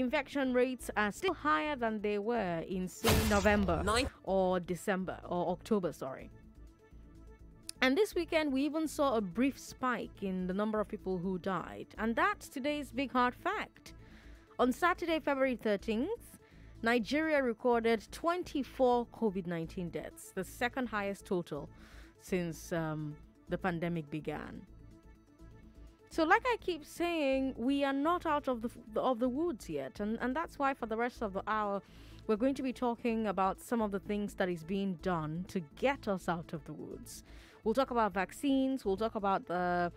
infection rates are still higher than they were in, say, November Nine. or December or October, sorry. And this weekend, we even saw a brief spike in the number of people who died. And that's today's big hard fact. On Saturday, February 13th, Nigeria recorded 24 COVID 19 deaths, the second highest total since um, the pandemic began. So, like I keep saying, we are not out of the of the woods yet, and and that's why for the rest of the hour, we're going to be talking about some of the things that is being done to get us out of the woods. We'll talk about vaccines. We'll talk about the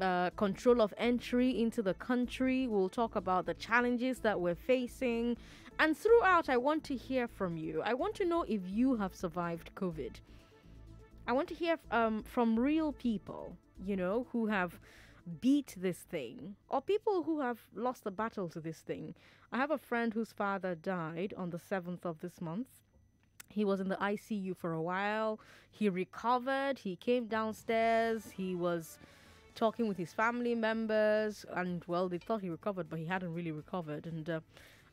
uh, control of entry into the country. We'll talk about the challenges that we're facing, and throughout, I want to hear from you. I want to know if you have survived COVID. I want to hear um, from real people, you know, who have beat this thing or people who have lost the battle to this thing. I have a friend whose father died on the 7th of this month. He was in the ICU for a while. He recovered. He came downstairs. He was talking with his family members, and well, they thought he recovered, but he hadn't really recovered. And uh,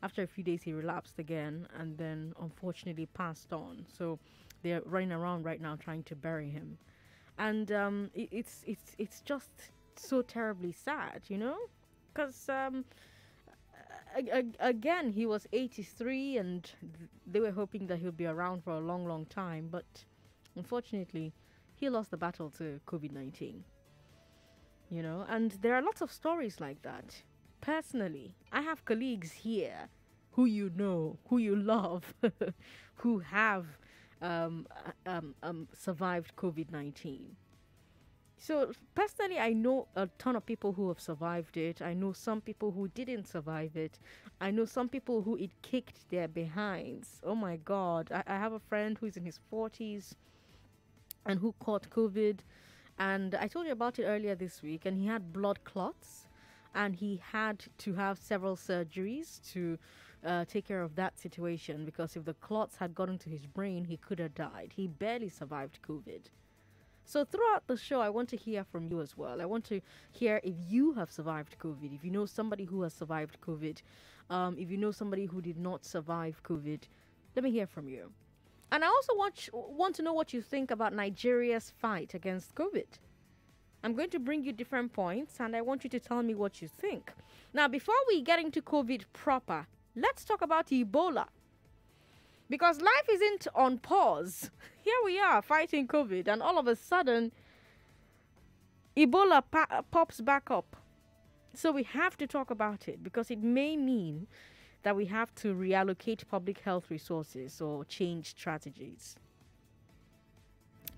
after a few days, he relapsed again, and then unfortunately passed on. So they're running around right now trying to bury him, and um, it, it's it's it's just so terribly sad, you know, because um, again he was 83 and they were hoping that he'll be around for a long, long time, but unfortunately, he lost the battle to COVID 19. You know, and there are lots of stories like that. Personally, I have colleagues here who you know, who you love, who have um, uh, um, um, survived COVID 19. So personally, I know a ton of people who have survived it. I know some people who didn't survive it. I know some people who it kicked their behinds. Oh my God! I, I have a friend who's in his forties and who caught COVID, and I told you about it earlier this week. And he had blood clots, and he had to have several surgeries to uh, take care of that situation because if the clots had gotten to his brain, he could have died. He barely survived COVID. So throughout the show, I want to hear from you as well. I want to hear if you have survived COVID, if you know somebody who has survived COVID, um, if you know somebody who did not survive COVID. Let me hear from you. And I also want want to know what you think about Nigeria's fight against COVID. I'm going to bring you different points, and I want you to tell me what you think. Now, before we get into COVID proper, let's talk about Ebola because life isn't on pause. Here we are fighting COVID, and all of a sudden, Ebola pops back up. So we have to talk about it because it may mean that we have to reallocate public health resources or change strategies.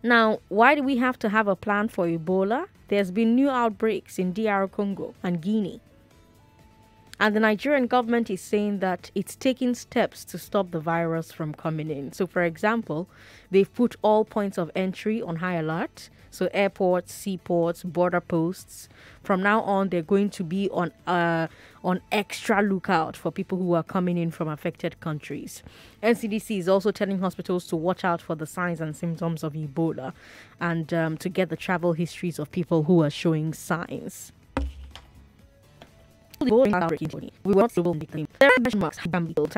Now, why do we have to have a plan for Ebola? There's been new outbreaks in DR Congo and Guinea. And the Nigerian government is saying that it's taking steps to stop the virus from coming in. So, for example, they've put all points of entry on high alert. So, airports, seaports, border posts. From now on, they're going to be on uh, on extra lookout for people who are coming in from affected countries. NCDC is also telling hospitals to watch out for the signs and symptoms of Ebola, and um, to get the travel histories of people who are showing signs. We will not global victim. There are benchmarks be built.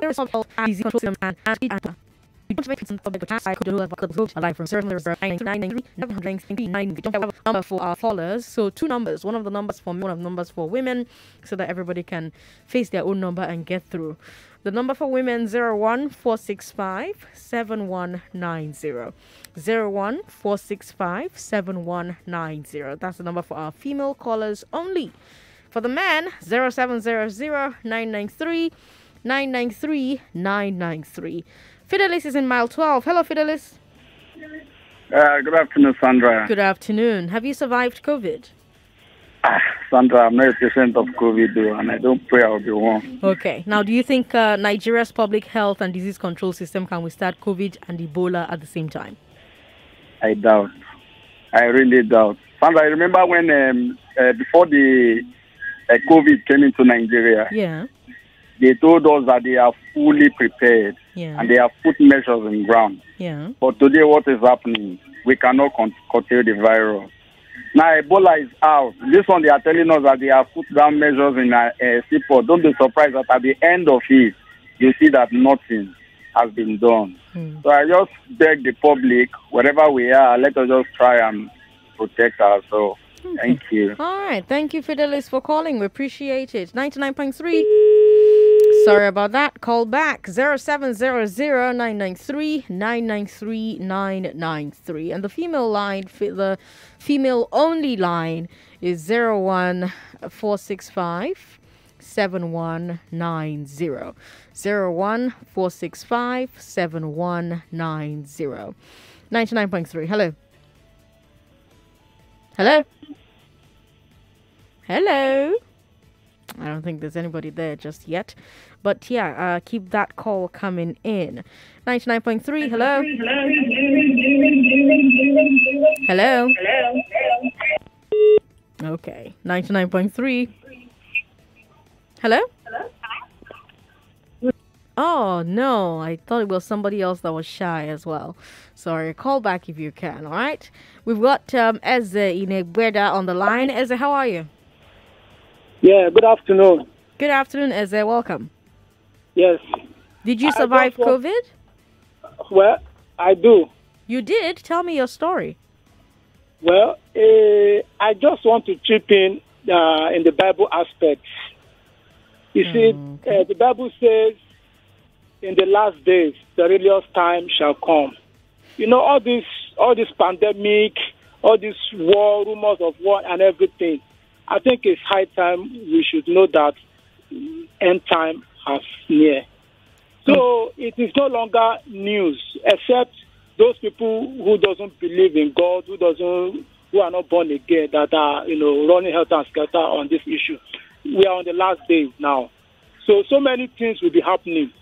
There is also easy control system and and and we don't make it some public I could do about the alive from certain nine nine we don't have a number for our followers so two numbers one of the numbers for men one of the numbers for women so that everybody can face their own number and get through the number for women 01465 7190 01465 7190 that's the number for our female callers only for the men, 0700-993 993 993. Fidelis is in mile 12. Hello, Fidelis. Uh, good afternoon, Sandra. Good afternoon. Have you survived COVID? Ah, Sandra, I'm not a patient of COVID, and I don't pray I'll be one. Okay. Now, do you think uh, Nigeria's public health and disease control system can withstand COVID and Ebola at the same time? I doubt. I really doubt. Sandra, I remember when, um, uh, before the uh, COVID came into Nigeria, Yeah. they told us that they are fully prepared Yeah. and they have put measures in ground. Yeah. But today, what is happening? We cannot con- contain the virus. Now Ebola is out. This one they are telling us that they have put down measures in uh, uh, Seaport. Don't be surprised that at the end of it, you see that nothing has been done. Hmm. So I just beg the public, wherever we are, let us just try and protect ourselves. Thank you. All right. Thank you, Fidelis, for calling. We appreciate it. 99.3. Sorry about that. Call back 0700-993-993-993. And the female line, the female only line is 01465 7190. 01465 7190. 99.3. Hello. Hello. Hello. I don't think there's anybody there just yet. But yeah, uh, keep that call coming in. 99.3, hello. Hello. Hello. Okay, 99.3. Hello? Hello? Oh, no. I thought it was somebody else that was shy as well. Sorry. Call back if you can, all right? We've got um, Eze Inegbeda on the line. Eze, how are you? Yeah, good afternoon. Good afternoon, Eze. Welcome. Yes. Did you survive want- COVID? Well, I do. You did? Tell me your story. Well, uh, I just want to chip in uh, in the Bible aspect. You see, uh, the Bible says, "In the last days, the perilous time shall come." You know, all this, all this pandemic, all this war, rumors of war, and everything. I think it's high time we should know that end time has near. So it is no longer news, except those people who doesn't believe in God, who doesn't, who are not born again, that are you know running helter and skelter on this issue. We are on the last days now, so so many things will be happening.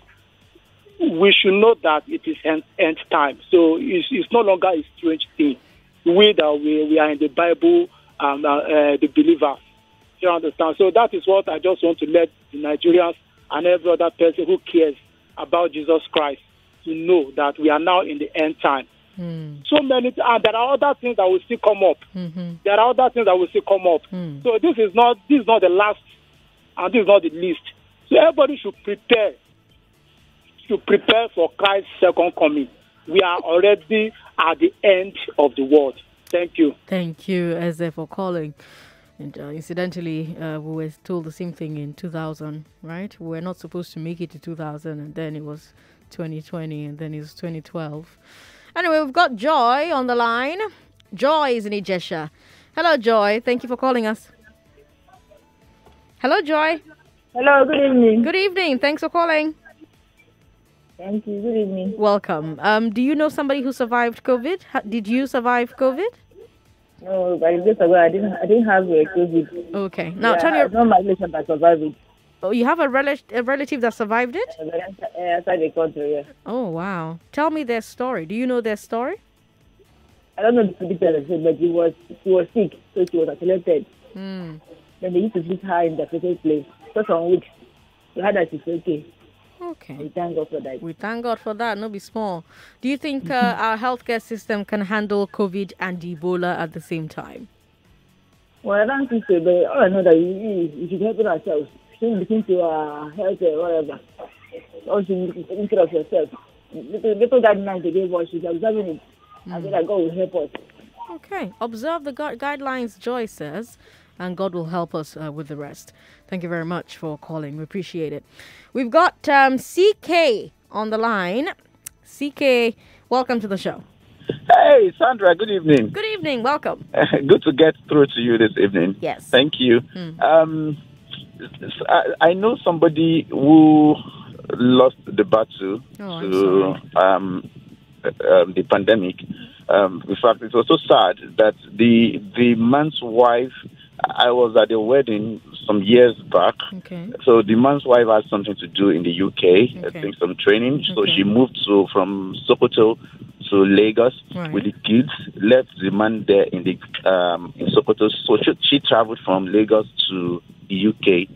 We should know that it is end, end time. So it's, it's no longer a strange thing. We that we we are in the Bible, um, uh, uh, the believers. You understand? So that is what I just want to let the Nigerians and every other person who cares about Jesus Christ to know that we are now in the end time. Hmm. So many, and there are other things that will still come up. Mm-hmm. There are other things that will still come up. Hmm. So this is not this is not the last, and this is not the least. So everybody should prepare, should prepare for Christ's second coming. We are already at the end of the world. Thank you. Thank you, Eze, for calling. And uh, incidentally, uh, we were told the same thing in 2000, right? We were not supposed to make it to 2000, and then it was 2020, and then it was 2012. Anyway, we've got Joy on the line. Joy is in Ijesha. Hello, Joy. Thank you for calling us. Hello, Joy. Hello, good evening. Good evening. Thanks for calling. Thank you. Good evening. Welcome. Um, do you know somebody who survived COVID? Did you survive COVID? No, by the grace of God, I didn't, I didn't have a COVID. Okay. Now, yeah, tell I your. know my relation that survived it. Oh, you have a, rel- a relative that survived it? uh, outside- uh, the country. Yeah. Oh wow! Tell me their story. Do you know their story? I don't know the details, but she was he was sick, so she was isolated. Hmm. Then they used to visit her in the secret place. So some weeks, we had that she's okay. We thank God for that. We thank God for that. No be small. Do you think uh, our healthcare system can handle COVID and Ebola at the same time? Well, I don't think so, but all I know that we, we should help ourselves. Shouldn't listen to our health or whatever. Should taking care of yourself. Little, little guidelines they gave us, she's observing it. I feel like God will help us. Okay. Observe the gu- guidelines, Joy says, and God will help us uh, with the rest. Thank you very much for calling. We appreciate it. We've got um, CK on the line. CK, welcome to the show. Hey, Sandra, good evening. Good evening. Welcome. good to get through to you this evening. Yes. Thank you. Hmm. Um, I, I know somebody who lost the battle Oh, to um, uh, the pandemic. Um, in fact, it was so sad that the the man's wife. I was at a wedding some years back. Okay. So the man's wife had something to do in the UK, Okay. I think some training. So Okay. she moved to from Sokoto to Lagos Right. with the kids. Left the man there in the um, in Sokoto. So she, she traveled from Lagos to the UK.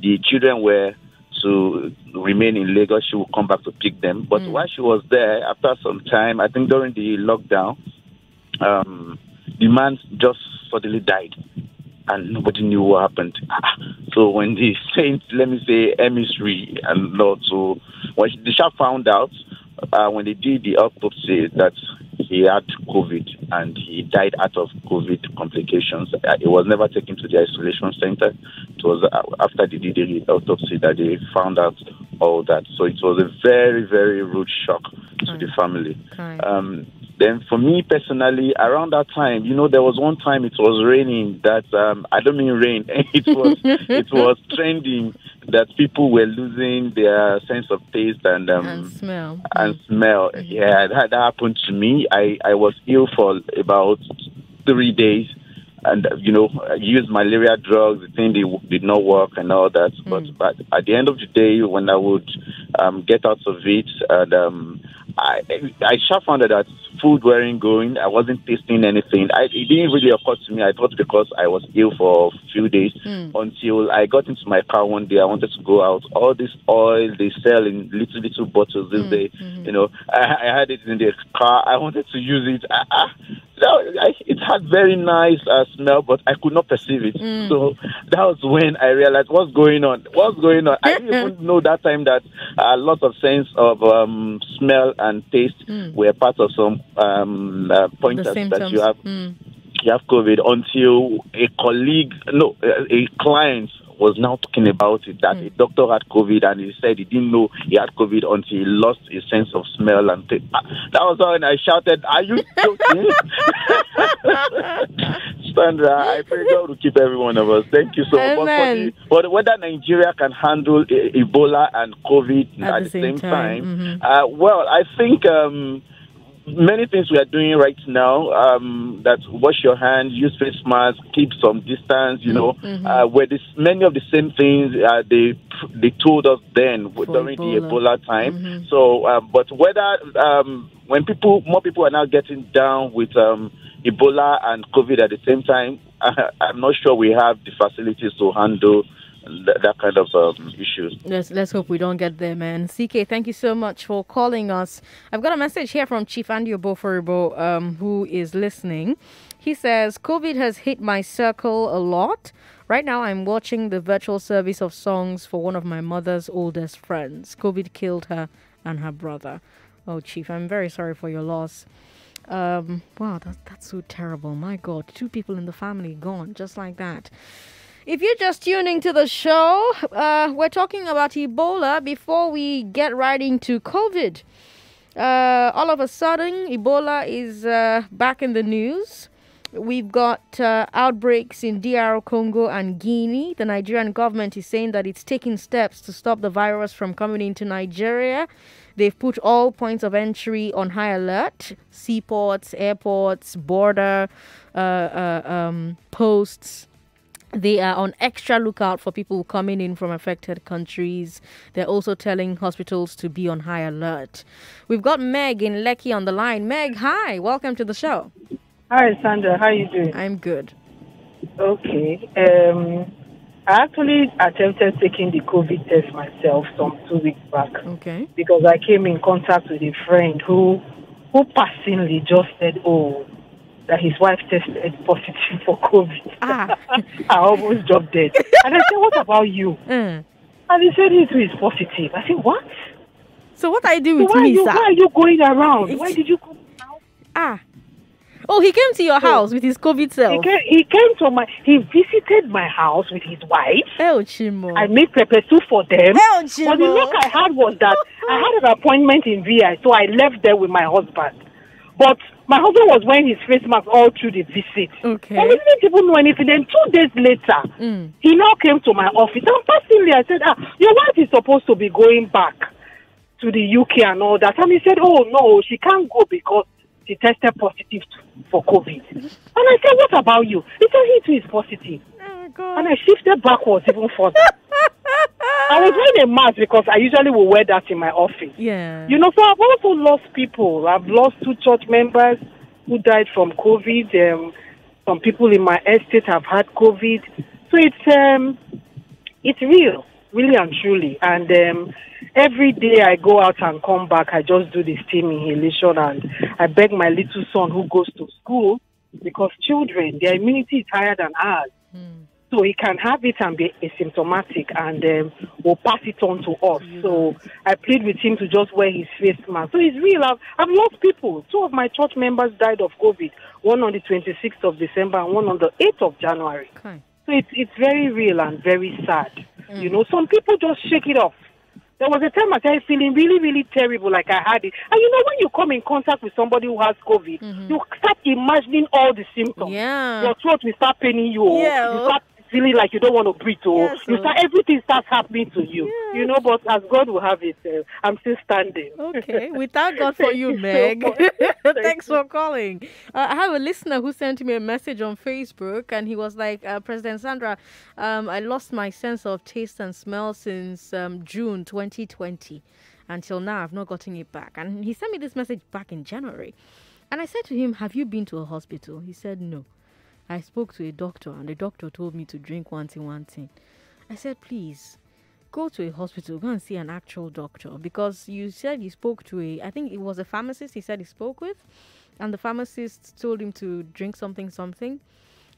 The children were to remain in Lagos. She would come back to pick them. But Mm. while she was there, after some time, I think during the lockdown, um, the man just suddenly died and nobody knew what happened. So when the saint, let me say, emissary and not so, when the shop found out, uh, when they did the autopsy, that he had COVID and he died out of COVID complications. Uh, he was never taken to the isolation center. It was uh, after they did the autopsy that they found out all that. So it was a very, very rude shock to the family. Um, then for me personally, around that time, you know, there was one time it was raining that um, I don't mean rain. it was it was trending that people were losing their sense of taste and um, and smell. And smell. Mm-hmm. Yeah, that, that happened to me. I I was ill for about three days and you know I used malaria drugs. The thing they did not work and all that. Mm. But, but at the end of the day, when I would um, get out of it, and um, I I sure found that food weren't going. I wasn't tasting anything. I, it didn't really occur to me. I thought because I was ill for a few days mm. until I got into my car one day. I wanted to go out. All this oil they sell in little little bottles this mm. day. Mm-hmm. You know, I, I, had it in the car. I wanted to use it. I, I, it had very nice uh, smell, but I could not perceive it. Mm. So that was when I realized what's going on. What's going on? I didn't even know that time that a lot of sense of um, smell and taste mm. were part of some um, uh, pointers that you have. Mm. You have COVID until a colleague, no, a client was now talking about it that mm. a doctor had COVID and he said he didn't know he had COVID until he lost his sense of smell and taste. Ah, that was when I shouted, Are you joking? Sandra, I pray God will keep every one of us. Thank you so much. But, but whether Nigeria can handle Ebola and COVID at, at the, same, same time, time mm-hmm. uh, well, I think. Um, many things we are doing right now. Um, that wash your hands, use face masks, keep some distance. You know, mm-hmm. uh, where this many of the same things uh, they they told us then For during Ebola. the Ebola time. Mm-hmm. So, um, but whether um, when people more people are now getting down with um, Ebola and COVID at the same time, I'm not sure we have the facilities to handle that, kind of um, issues. Let's let's hope we don't get there, man. CK, thank you so much for calling us. I've got a message here from Chief Andy Oboforibo, um, who is listening. He says, COVID has hit my circle a lot. Right now, I'm watching the virtual service of songs for one of my mother's oldest friends. COVID killed her and her brother. Oh, Chief, I'm very sorry for your loss. Um, wow, that, that's so terrible. My God, two people in the family gone just like that. If you're just tuning to the show, uh, we're talking about Ebola before we get right into COVID. Uh, all of a sudden, Ebola is uh, back in the news. We've got uh, outbreaks in DR Congo and Guinea. The Nigerian government is saying that it's taking steps to stop the virus from coming into Nigeria. They've put all points of entry on high alert seaports, airports, border uh, uh, um, posts they are on extra lookout for people coming in from affected countries. They're also telling hospitals to be on high alert. We've got Meg in Lekki on the line. Meg, hi, welcome to the show. Hi, Sandra. How are you doing? I'm good. Okay. Um, I actually attempted taking the COVID test myself some two weeks back. Okay. Because I came in contact with a friend who, who passingly just said, "Oh, that his wife tested positive for COVID. Ah. I almost dropped dead. And I said, What about you? Mm. And he said, He too is positive. I said, What? So what I do with so me, you, sir? Why are you going around? Why did you come now? Ah. Oh, he came to your house with his COVID self. He came, he came to my. He visited my house with his wife. El Chimo. I made pepper soup for them. El Chimo. But the luck I had was that I had an appointment in VI, so I left there with my husband. But my husband was wearing his face mask all through the visit. Okay. And we didn't even know anything. Then two days later, mm. he now came to my office. And personally, I said, ah, your wife is supposed to be going back to the UK and all that. And he said, oh, no, she can't go because she tested positive for COVID. And I said, what about you? He said, he too is positive. Oh, and I shifted backwards even further. I was wearing a mask because I usually will wear that in my office. Yeah. You know, so I've also lost people. I've lost two church members who died from COVID. Um, some people in my estate have had COVID. So it's um, it's real, really and truly. And um, every day I go out and come back, I just do the steam inhalation, and I beg my little son who goes to school because children, their immunity is higher than ours. Mm. So he can have it and be asymptomatic and um, will pass it on to us. So I plead with him to just wear his face mask. So it's real. I've, I've lost people. Two of my church members died of COVID, one on the 26th of December and one on the 8th of January. Okay. So it's, it's very real and very sad. You know, some people just shake it off. There was a time I started feeling really, really terrible, like I had it. And you know, when you come in contact with somebody who has COVID, you start imagining all the symptoms. Yeah. Your throat will start paining you. Yeah, You start feeling like you don't want to breathe. Or Yes, you oh. start, everything starts happening to you. You know, but as God will have it, uh, I'm still standing. Okay, we thank God for you, so Meg. much. Thanks for calling. Uh, I have a listener who sent me a message on Facebook, and he was like, uh, President Sandra, um, I lost my sense of taste and smell since um, June 2020. Until now, I've not gotten it back. And he sent me this message back in January. And I said to him, Have you been to a hospital? He said, No. I spoke to a doctor, and the doctor told me to drink one thing, one thing. I said, Please, go to a hospital, go and see an actual doctor because you said you spoke to a, I think it was a pharmacist he said he spoke with, and the pharmacist told him to drink something, something.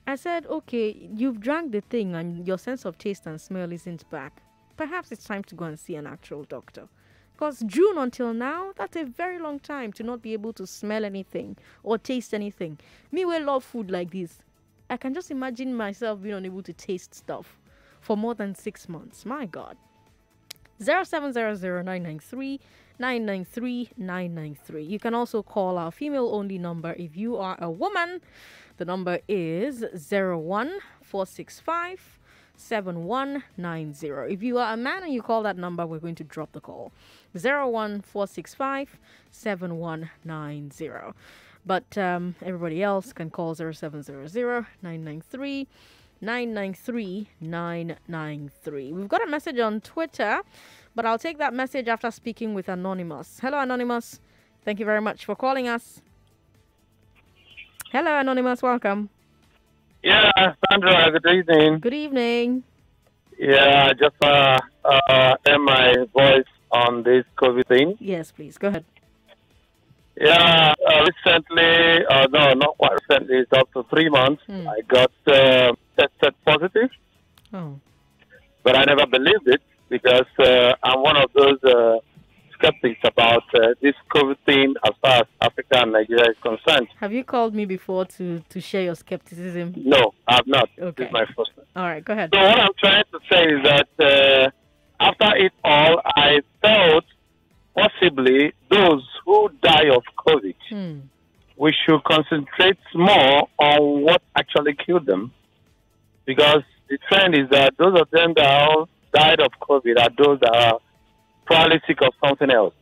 I said, okay, you've drank the thing and your sense of taste and smell isn't back. Perhaps it's time to go and see an actual doctor. Because June until now, that's a very long time to not be able to smell anything or taste anything. Me, we love food like this. I can just imagine myself being unable to taste stuff for more than six months. My God. 0700 993 You can also call our female only number if you are a woman. The number is 01465 7190. If you are a man and you call that number, we're going to drop the call. 01465 7190. But um, everybody else can call 0700 993 993 993. We've got a message on Twitter, but I'll take that message after speaking with Anonymous. Hello, Anonymous. Thank you very much for calling us. Hello, Anonymous. Welcome. Yeah, Sandra, good evening. Good evening. Yeah, just uh, uh, hear my voice on this COVID thing. Yes, please. Go ahead. Yeah, uh, recently, uh, no, not quite recently, it's to three months, Hmm. I got uh, tested positive, Oh. but I never believed it because uh, I'm one of those uh, skeptics about uh, this COVID thing as far as Africa and Nigeria is concerned. Have you called me before to, to share your skepticism? No, I've not. This is my first time. All right, go ahead. So what I'm trying to say is that uh, after it all, I felt possibly those who die of COVID, Hmm. we should concentrate more on what actually killed them, because the trend is that those of them that all died of COVID are those that are probably sick of something else.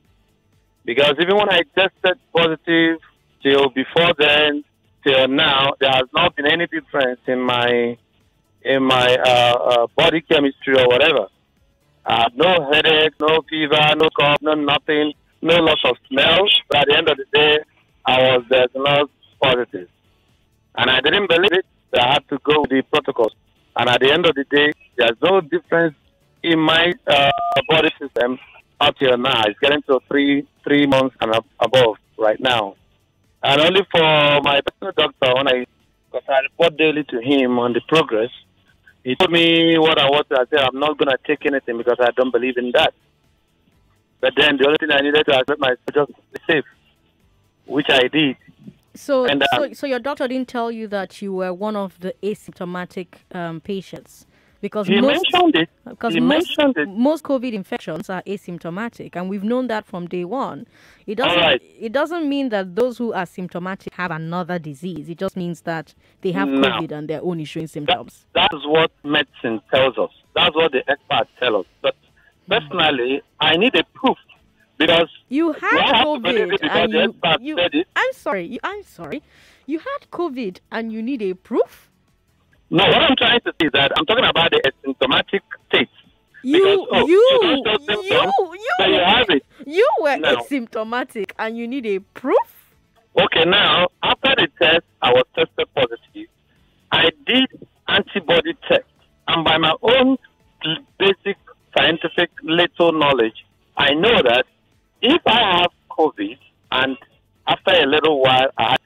Because even when I tested positive till before then, till now, there has not been any difference in my in my uh, uh, body chemistry or whatever. I had no headache, no fever, no cough, no nothing, no loss of smell. But at the end of the day, I was diagnosed positive. And I didn't believe it. So I had to go with the protocols. And at the end of the day, there's no difference in my uh, body system up till now. It's getting to three three months and ab- above right now. And only for my personal doctor, when I, because I report daily to him on the progress, he told me what I wanted. I said, I'm not going to take anything because I don't believe in that. But then the only thing I needed to accept myself just be safe, which I did. So, And, so, um, so your doctor didn't tell you that you were one of the asymptomatic um, patients because He most mentioned it. because He most, it. most COVID infections are asymptomatic, and we've known that from day one. It doesn't right. it doesn't mean that those who are symptomatic have another disease. It just means that they have No. COVID and they're only showing That, symptoms. that's what medicine tells us. That's what the experts tell us. But personally, I need a proof because You had believe COVID and you, you. I'm sorry. You, I'm sorry. You had COVID and you need a proof. No, what I'm trying to say is that I'm talking about the asymptomatic state. You, Because, oh, you, you you, you, you have it. you were No. asymptomatic and you need a proof. Okay, now after the test, I was tested positive. I did antibody test, and by my own basic scientific little knowledge, I know that if I have COVID and after a little while I had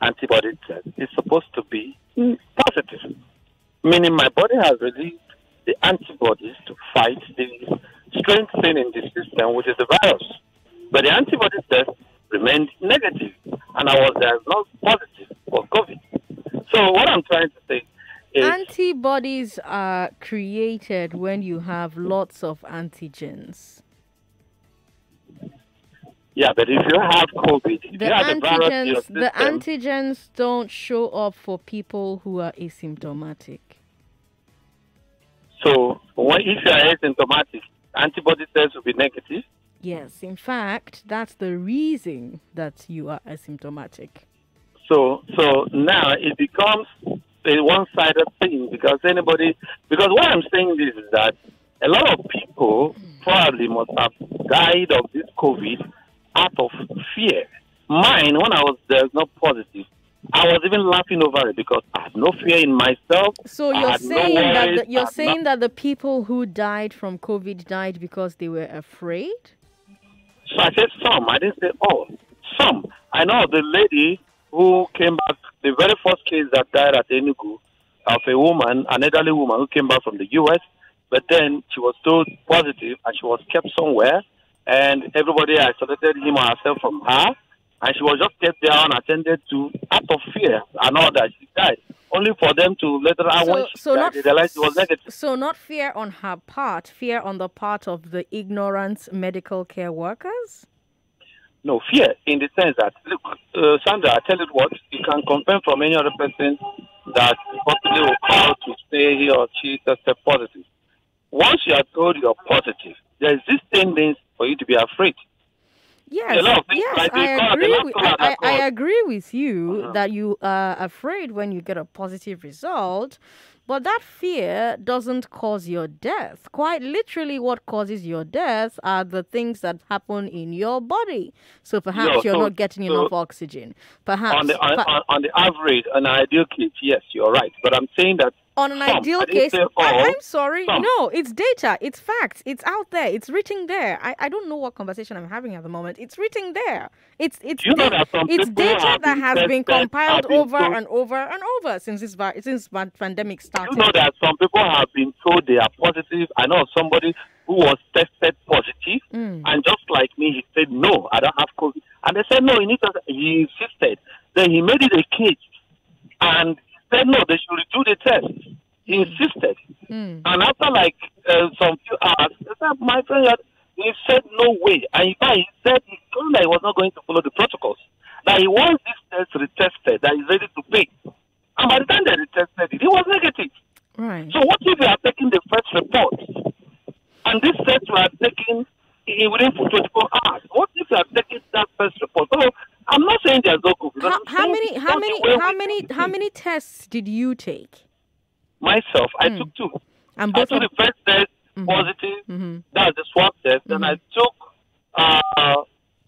antibody test it's supposed to be positive, meaning my body has released the antibodies to fight the strange thing in the system, which is the virus. But the antibody test remained negative, and I was diagnosed positive for COVID. So what I'm trying to say Antibodies are created when you have lots of antigens. Yeah, but if you have COVID, The you have the virus in your antigens, system, the antigens don't show up for people who are asymptomatic. so when, if you are asymptomatic, antibody test will be negative. Yes, in fact, that's the reason that you are asymptomatic. So so now it becomes a one-sided thing because anybody because what I'm saying this is that a lot of people probably must have died of this COVID out of fear. Mine, when I was there, not positive, I was even laughing over it because I had no fear in myself. So you're had no saying that the, you're saying no- that the people who died from COVID died because they were afraid? So I said some. I didn't say all. Some. I know the lady who came back, the very first case that died at Enugu, of a woman, an elderly woman who came back from the U.S., but then she was told positive and she was kept somewhere, and everybody isolated him or herself from her, and she was just kept there unattended to out of fear and all that. She died. Only for them to later on, when she so died, not they realized it was negative. so not fear on her part, fear on the part of the ignorant medical care workers. No, fear in the sense that, look, uh, Sandra, I tell you what, you can confirm from any other person that possibly will call to say he or she tested positive. Once you are told you're positive, there is this tendency for you to be afraid. Yes, A lot of things yes, like I agree. With, I, I, I agree with you Uh-huh. that you are afraid when you get a positive result, but that fear doesn't cause your death. Quite literally, what causes your death are the things that happen in your body. So perhaps No, you're so- not getting so enough oxygen. Perhaps On the, on, on, on the average, an ideal case, yes, you're right. But I'm saying that on an some, ideal case, I, I'm sorry. some. No, it's data. It's facts. It's out there. It's written there. I, I don't know what conversation I'm having at the moment. It's written there. It's it's Do you know da- it's data that has been compiled been over told- and over and over since this since pan- pandemic started. You know that some people have been told they are positive. I know somebody who was tested positive, Mm. and just like me, he said, "No, I don't have COVID." And they said, "No, you need to." He insisted. Then he made it a case, and said, "No, they should do the test." He insisted, Mm. and after like uh, some few hours, said, "My friend," had- he said, "No way." And in fact, he said he told that he was not going to follow the protocols. That he wants this test retested, that he's ready to pay. And by the time they retested it, he was negative. Right. So what if you are taking the first report and this test you are taking in within 24 hours? What if you are taking that first report? So I'm not saying there's no COVID. How, I'm how saying many how many how many tests did you take? Myself, I Hmm. took two. And I both took of the first test Mhm. positive. Mhm. That's the swab test. Then I took uh,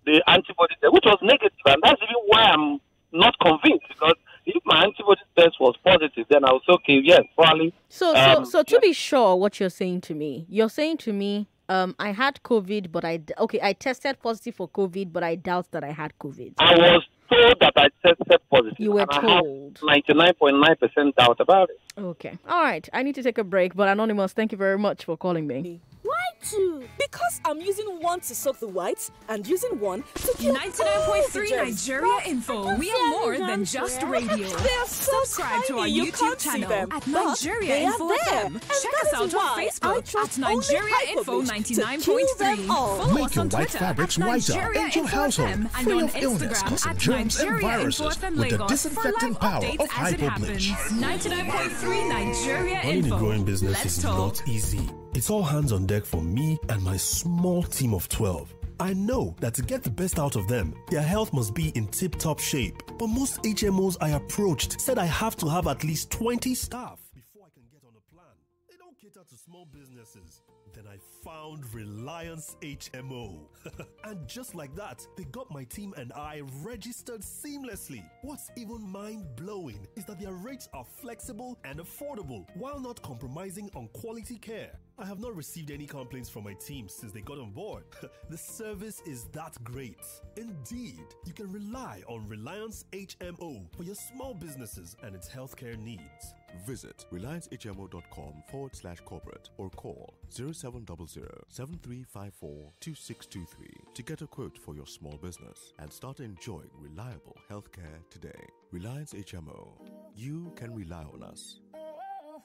the antibody test, which was negative, and that's even why I'm not convinced because if my antibody test was positive, then I was okay. Yes, probably. So, so, Um, so to be sure, what you're saying to me, you're saying to me, um, I had COVID, but I okay, I tested positive for COVID, but I doubt that I had COVID. I was told that I tested positive. You were and I have told. 99.9% doubt about it. Okay, all right. I need to take a break, but anonymous, thank you very much for calling me. Why two? Because I'm using one to soak the whites and using one to kill 99.3 all the germs. Nigeria Info. We are more than just radio. They are so Subscribe to our you YouTube channel them, at Nigeria they Info there. FM. And Check us out on Facebook at Nigeria Info Hypobit to 99.3. Follow Make us your on white Twitter fabrics at whiter Nigeria and your Info household FM and free on of illness Instagram causing at germs and Nigeria Info viruses with the Lagos disinfecting power of updates as it Hypobleach. happens. 99.3 Nigeria Running a Info. growing business Let's is talk. not easy. It's all hands on deck for me and my small team of 12. I know that to get the best out of them, their health must be in tip top shape. But most HMOs I approached said I have to have at least 20 staff before I can get on a plan. They don't cater to small businesses. Then I found Reliance HMO. and just like that, they got my team and I registered seamlessly. What's even mind blowing is that their rates are flexible and affordable while not compromising on quality care. I have not received any complaints from my team since they got on board. the service is that great. Indeed, you can rely on Reliance HMO for your small businesses and its healthcare needs. Visit reliancehmo.com forward slash corporate or call 0700 7354 2623 to get a quote for your small business and start enjoying reliable healthcare today. Reliance HMO. You can rely on us. Oh.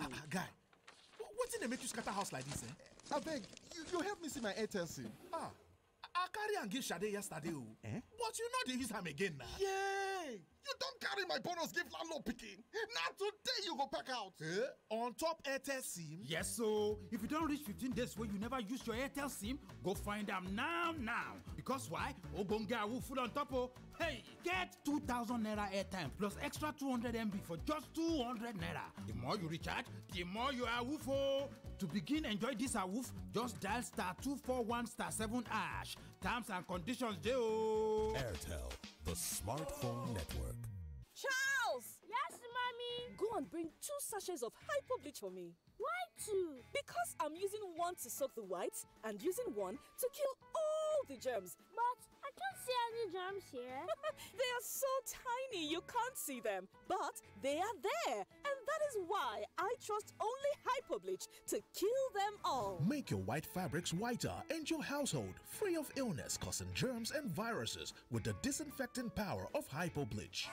Ah, guy, wetin dey make you scatter house like dis eh? abeg you you help me see my airtel sim. ah i carry am give sade yesterday o Eh? but you no dey use am again na. yay you don carry my bonus give landlord pikin na today you go pack out. Eh? on top airtel sim. Yes, so if you don't reach 15 days where you never use your Airtel SIM, go find them now, now. Because why? Obonga will full on top of. Hey, get 2000 naira airtime plus extra 200 MB for just 200 naira. The more you recharge, the more you are woofo. To begin enjoy this awoof, just dial star 241 star 7 ash. Terms and conditions, Joe. Airtel, the smartphone network. Charles! Yes, mommy. Go and bring two sachets of hypo bleach for me. Why two? Because I'm using one to soak the whites and using one to kill all the germs. But I can't see any germs here. they are so tiny you can't see them, but they are there. And that is why I trust only hypo bleach to kill them all. Make your white fabrics whiter and your household free of illness causing germs and viruses with the disinfecting power of Hypo Bleach.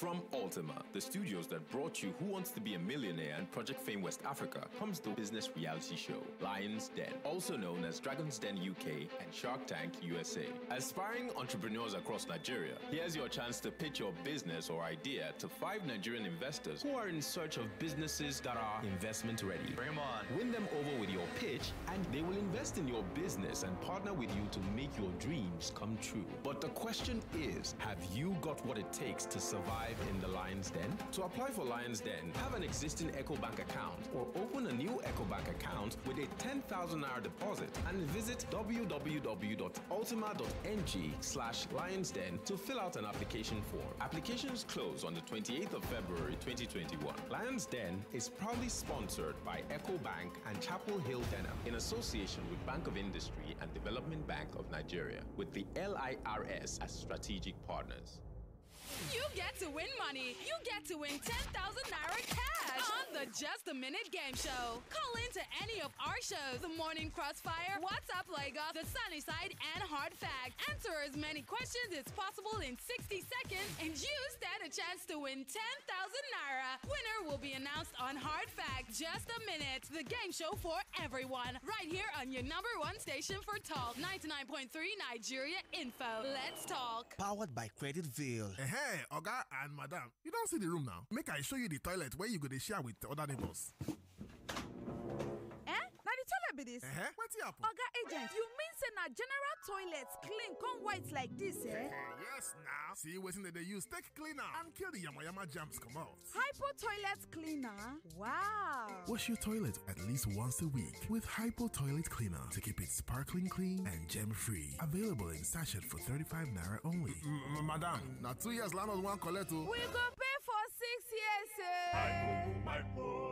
From Ultima, the studios that brought you Who Wants to Be a Millionaire and Project Fame West Africa, comes the business reality show Lions Den, also known as Dragon's Den UK and Shark Tank USA. Aspiring entrepreneurs across Nigeria, here's your chance to pitch your business or idea to five Nigerian investors who are in search of businesses that are investment ready. Bring 'em on. Win them over with your pitch, and they will invest in your business and partner with you to make your dreams come true. But the question is have you got what it takes to survive in the Lion's Den? To apply for Lion's Den, have an existing EcoBank account or open a new EcoBank account with a 10,000 naira deposit and visit www.ultima.ng slash Lions Den to fill out an application form. Applications close on the 28th of February 2021. Lions Den is proudly sponsored by EcoBank and Chapel Hill Denham in association with Bank of Industry and Development Bank of Nigeria with the LIRS as strategic partners. You get to win money. You get to win 10,000 Naira cash on the Just a Minute Game Show. Call into any of our shows The Morning Crossfire, What's Up Lagos, The Sunny Side, and Hard Fact. Answer as many questions as possible in 60 seconds, and you stand a chance to win 10,000 Naira. Winner will be announced on Hard Fact Just a Minute, the game show for everyone. Right here on your number one station for talk 99.3 Nigeria Info. Let's talk. Powered by Creditville. Uh-huh. Hey, Oga and Madam, you don't see the room now. Make I show you the toilet where you go to share with other neighbors. Eh na the toilet be dis Uh-huh. Wetin happen? oga agent you mean say na general toilets clean come white like dis eh yes now. See wetin dem dey use take clean am and kill the yamayama germs comot. hypo toilet cleaner wow Wash your toilet at least once a week with Hypo Toilet Cleaner to keep it sparkling clean and gem free. Available in sachet for 35 naira only. madam, now two years landlord wan collect o. we go pay for six years eh God doesn't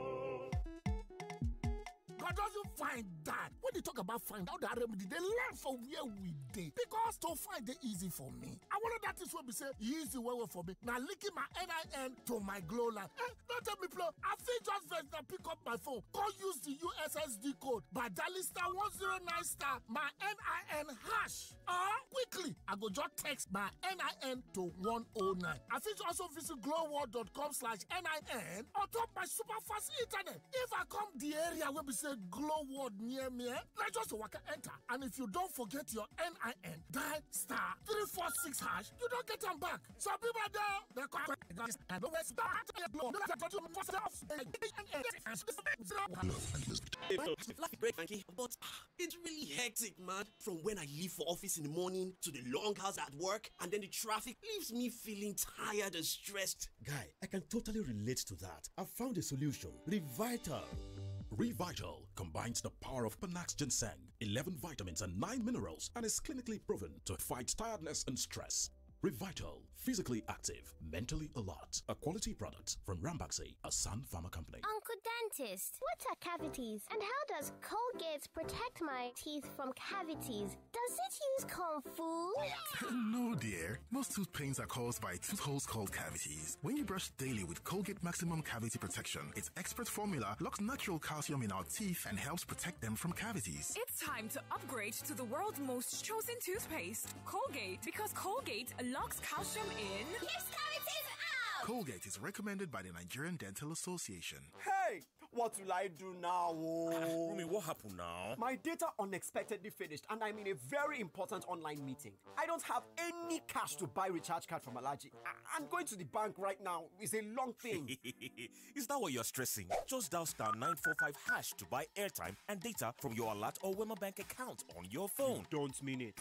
find that. They talk about find out that remedy, they learn from where we did. Because to find it easy for me. I wanted that is what we say easy way for me. Now linking my NIN to my glow line. Eh, don't tell me, play. I feel just first now pick up my phone. Go use the USSD code by dialing star 109 star my NIN hash. Or quickly, I go just text my NIN to 109. I fit also visit glowworld.com slash NIN on top my super fast internet. If I come the area where we say glow world near me, eh, na just waka enter. And if you don't forget your NIN, dial star 346 hash, you don't get them back. Some people there, they come and don't start glow. Life break, Frankie, but ah, it's really hectic, man. From when I leave for office in the morning to the long hours at work, and then the traffic leaves me feeling tired and stressed. Guy, I can totally relate to that. I found a solution. Revital. Revital combines the power of Panax ginseng, 11 vitamins and 9 minerals, and is clinically proven to fight tiredness and stress. Revital, physically active, mentally alert. A quality product from Ranbaxy, a Sun Pharma company. Uncle Dentist, what are cavities? And how does Colgate protect my teeth from cavities? Does it use Kung Fu? no, dear. Most tooth pains are caused by tooth holes called cavities. When you brush daily with Colgate Maximum Cavity Protection, its expert formula locks natural calcium in our teeth and helps protect them from cavities. It's time to upgrade to the world's most chosen toothpaste, Colgate, because Colgate locks calcium in. Keeps cavities out! Colgate is recommended by the Nigerian Dental Association. Hey! What will I do now? Ah, oh? Rumi, what happened now? My data unexpectedly finished and I'm in a very important online meeting. I don't have any cash to buy recharge card from Alaji. I- am going to the bank right now. It's a long thing. Is that what you're stressing? Just dial star 945 hash to buy airtime and data from your ALAT or Wema Bank account on your phone. don't mean it.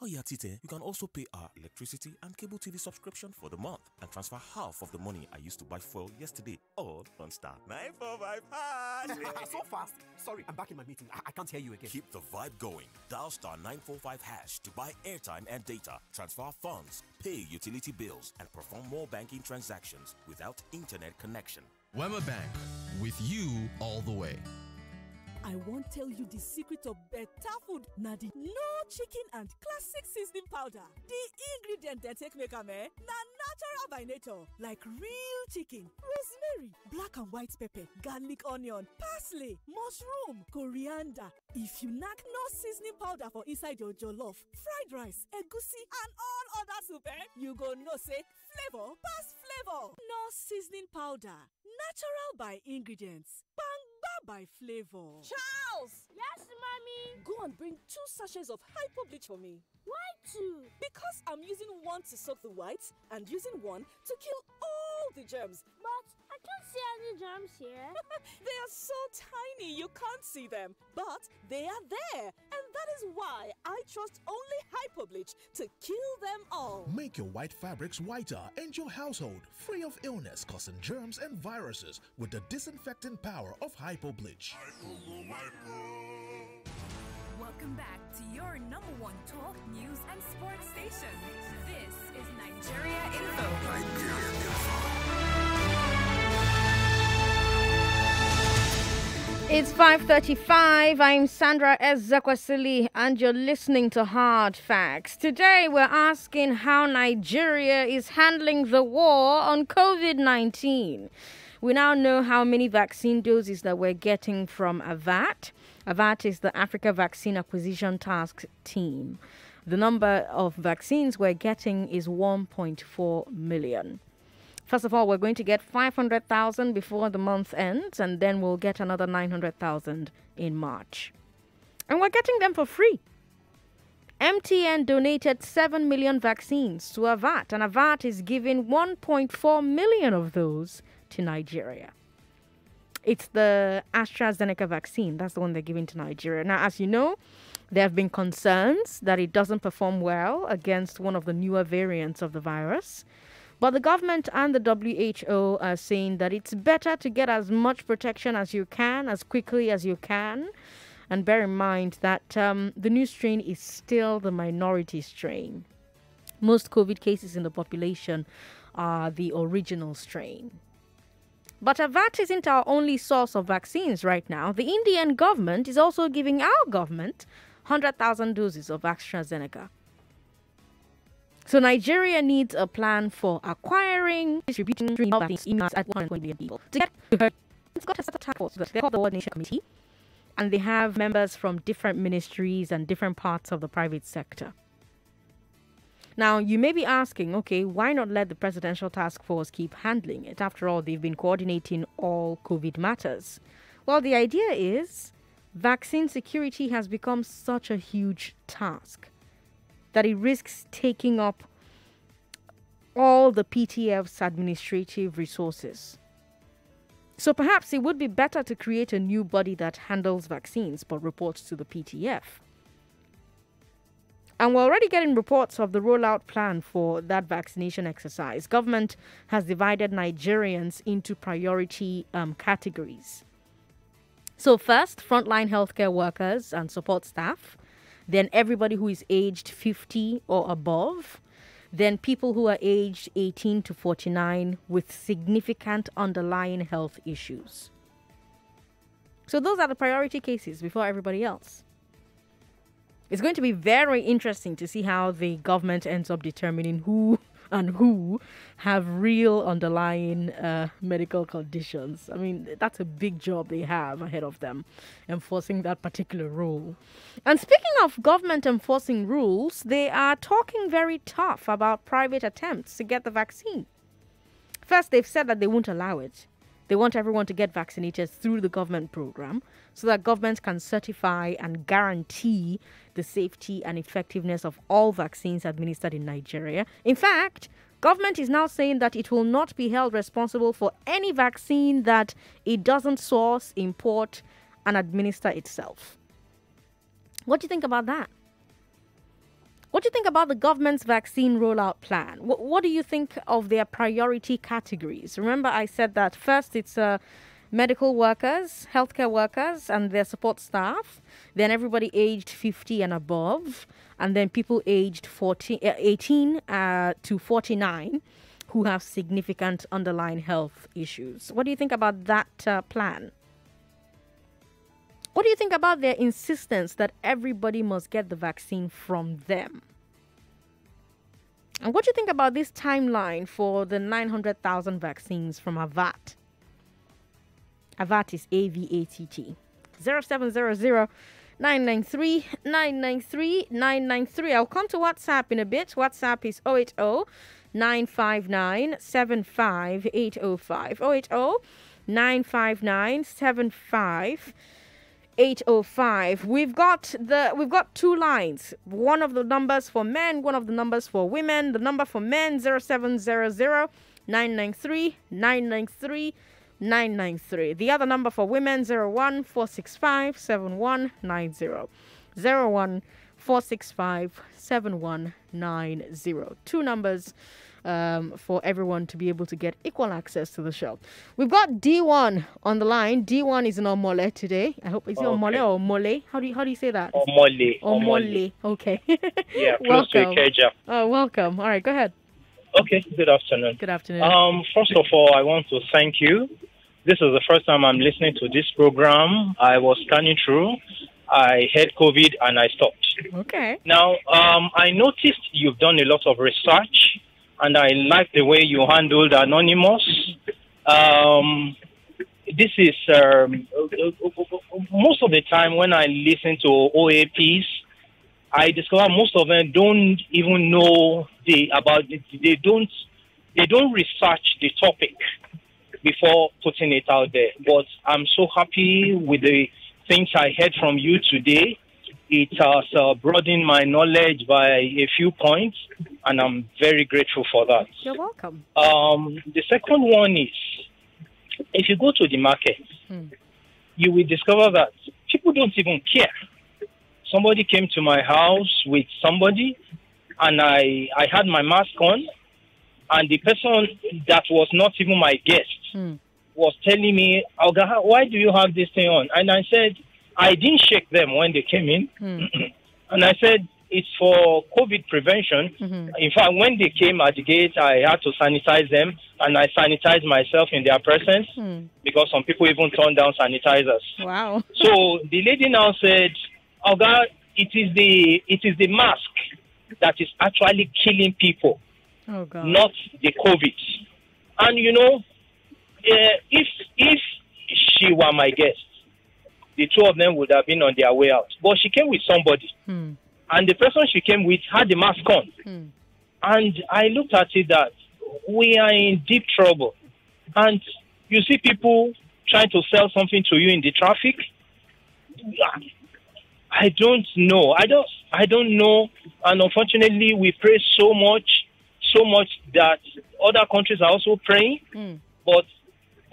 Oh yeah, Tite, you can also pay our electricity and cable TV subscription for the month and transfer half of the money I used to buy fuel yesterday all on star 945 hash. so fast. Sorry, I'm back in my meeting. I, I can't hear you again. Keep the vibe going. Dial star 945 hash to buy airtime and data, transfer funds, pay utility bills, and perform more banking transactions without internet connection. Wema Bank, with you all the way. I won't tell you the secret of better food. Na the no chicken and classic seasoning powder. The ingredient they take make am eh, na natural by nature. Like real chicken, rosemary, black and white pepper, garlic onion, parsley, mushroom, coriander. If you knack no seasoning powder for inside your jollof, fried rice, egusi and all other soup eh, you go know say flavor pass flavor. No seasoning powder. Natural by ingredients. Bangba by flavor. Charles! Yes, mommy? Go and bring two sachets of hypo bleach for me. Why two? Because I'm using one to soak the whites and using one to kill all the germs. But I can't see any germs here. they are so tiny you can't see them, but they are there. And that is why I trust only hypo bleach to kill them all. Make your white fabrics whiter and your household free of illness causing germs and viruses with the disinfecting power of Hypo Bleach. Welcome back to your number one talk, news, and sports station. This is Nigeria Info. It's 5:35. I'm Sandra Ezekwesili and you're listening to Hard Facts. Today we're asking how Nigeria is handling the war on COVID-19. We now know how many vaccine doses that we're getting from AVAT. AVAT is the Africa Vaccine Acquisition Task Team. The number of vaccines we're getting is 1.4 million. First of all, we're going to get 500,000 before the month ends, and then we'll get another 900,000 in March. And we're getting them for free. MTN donated 7 million vaccines to Avat, and Avat is giving 1.4 million of those to Nigeria. It's the AstraZeneca vaccine. That's the one they're giving to Nigeria. Now, as you know, there have been concerns that it doesn't perform well against one of the newer variants of the virus. But the government and the WHO are saying that it's better to get as much protection as you can, as quickly as you can. And bear in mind that um, the new strain is still the minority strain. Most COVID cases in the population are the original strain. But Avat isn't our only source of vaccines right now. The Indian government is also giving our government 100,000 doses of AstraZeneca. So Nigeria needs a plan for acquiring, distributing vaccines at 120 million people. To get to her, it's got a task force. They call the World Nation Committee, and they have members from different ministries and different parts of the private sector. Now, you may be asking, okay, why not let the presidential task force keep handling it? After all, they've been coordinating all COVID matters. Well, the idea is vaccine security has become such a huge task that it risks taking up all the PTF's administrative resources. So perhaps it would be better to create a new body that handles vaccines but reports to the PTF. And we're already getting reports of the rollout plan for that vaccination exercise. Government has divided Nigerians into priority um, categories. So, first, frontline healthcare workers and support staff. Then, everybody who is aged 50 or above. then people who are aged 18 to 49 with significant underlying health issues. So those are the priority cases before everybody else. It's going to be very interesting to see how the government ends up determining who and who have real underlying uh, medical conditions. I mean, that's a big job they have ahead of them, enforcing that particular rule. And speaking of government enforcing rules, they are talking very tough about private attempts to get the vaccine. First, they've said that they won't allow it. They want everyone to get vaccinated through the government program so that governments can certify and guarantee the safety and effectiveness of all vaccines administered in Nigeria. In fact, government is now saying that it will not be held responsible for any vaccine that it doesn't source, import, and administer itself. What do you think about that? What do you think about the government's vaccine rollout plan? What, what do you think of their priority categories? Remember, I said that first it's uh, medical workers, healthcare workers, and their support staff, then everybody aged 50 and above, and then people aged 14, uh, 18 uh, to 49 who have significant underlying health issues. What do you think about that uh, plan? What do you think about their insistence that everybody must get the vaccine from them? And what do you think about this timeline for the 900,000 vaccines from Avat? Avat is A V A T T. 0700 993 993 993. I'll come to WhatsApp in a bit. WhatsApp is 080 959 75805. 080 959 75 805 we've got the we've got two lines. One of the numbers for men one of the numbers for women. The number for men 0700 993 993 993 the other number for women 01 465 7190 01 465 7190 two numbers um, for everyone to be able to get equal access to the show. We've got D1 on the line. D1 is in Omole today. I hope it's Okay. Omole or Mole. How do you how do you say that? Omole, Omole. Okay. Yeah, close to welcome. Ikeja. Oh, welcome. All right, go ahead. Okay, good afternoon. Good afternoon. Um, first of all, I want to thank you. This is the first time I'm listening to this program. I was scanning through. I had COVID and I stopped. Okay. Now, um, I noticed you've done a lot of research, and I like the way you handled Anonymous. Um, this is um, most of the time when I listen to OAPs, I discover most of them don't even know the about. They don't they don't research the topic before putting it out there. But I'm so happy with the things I heard from you today. It has uh, broadened my knowledge by a few points, and I'm very grateful for that. You're welcome. Um, the second one is if you go to the market, Hmm. you will discover that people don't even care. Somebody came to my house with somebody, and I, I had my mask on, and the person that was not even my guest Hmm. was telling me, Oga, why do you have this thing on? And I said, I didn't shake them when they came in. Hmm. and I said, it's for COVID prevention. Mm-hmm. In fact, when they came at the gate, I had to sanitize them, and I sanitized myself in their presence Hmm. because some people even turned down sanitizers. Wow. So the lady now said, "Oh God, it is the it is the mask that is actually killing people, Oh God. not the COVID." And you know, uh, if if she were my guest, the two of them would have been on their way out. But she came with somebody, Hmm. and the person she came with had the mask on. Hmm. And I looked at it that we are in deep trouble. And you see people trying to sell something to you in the traffic. I don't know. I don't. I don't know. And unfortunately, we pray so much, so much that other countries are also praying, Hmm. but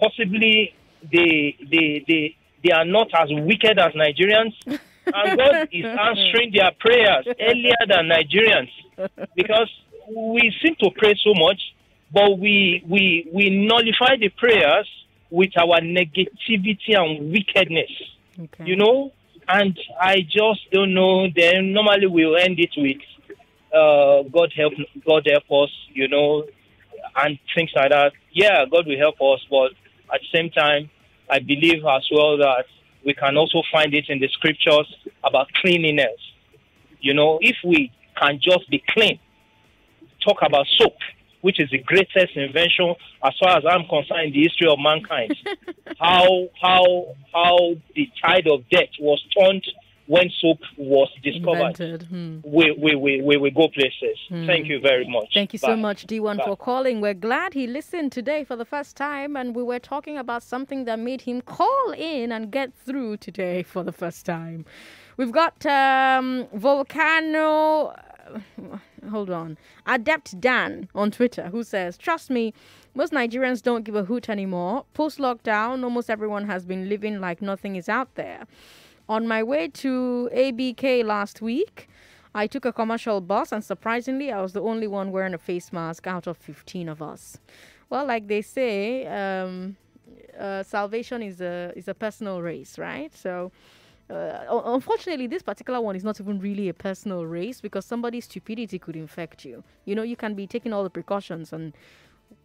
possibly they they they they are not as wicked as Nigerians. And God is answering their prayers earlier than Nigerians because we seem to pray so much, but we we we nullify the prayers with our negativity and wickedness. You know, and I just don't know. Then normally we'll end it with uh, God help, God help us, you know, and things like that. Yeah, God will help us, but at the same time, I believe as well that we can also find it in the scriptures about cleanliness. You know, if we can just be clean, talk about soap, which is the greatest invention as far as I'm concerned in the history of mankind. how how how the tide of death was turned when soap was discovered. Hmm. We, we, we, we, we go places. Hmm. Thank you very much. Thank you Bye. so much, D1, Bye. for calling. We're glad he listened today for the first time, and we were talking about something that made him call in and get through today for the first time. We've got um, Volcano. Hold on. Adept Dan on Twitter who says, Trust me, most Nigerians don't give a hoot anymore. Post lockdown, almost everyone has been living like nothing is out there. On my way to ABK last week, I took a commercial bus, and surprisingly, I was the only one wearing a face mask out of 15 of us. Well, like they say, um, uh, salvation is a is a personal race, right? So, uh, unfortunately, this particular one is not even really a personal race because somebody's stupidity could infect you. You know, you can be taking all the precautions, and